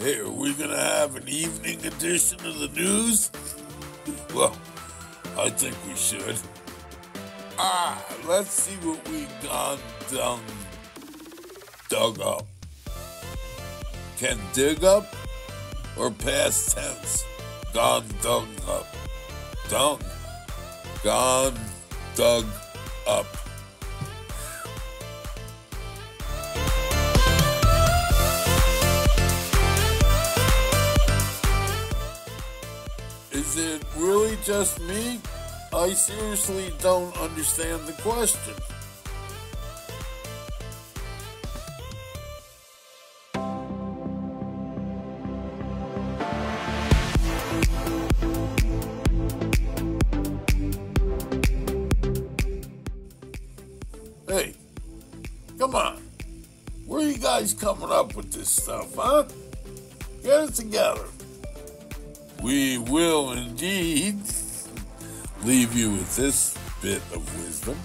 Hey, are we gonna have an evening edition of the news? Well, I think we should. Ah, let's see what we gone done dug up. Can dig up or past tense? Gone dug up. Dung. Gone dug up. Is it really just me? I seriously don't understand the question. Hey, come on. Where are you guys coming up with this stuff, huh? Get it together. We will indeed leave you with this bit of wisdom.